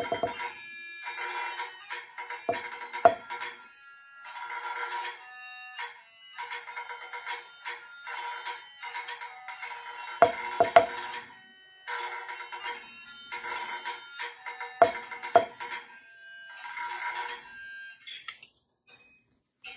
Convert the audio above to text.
you